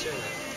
Głosujcie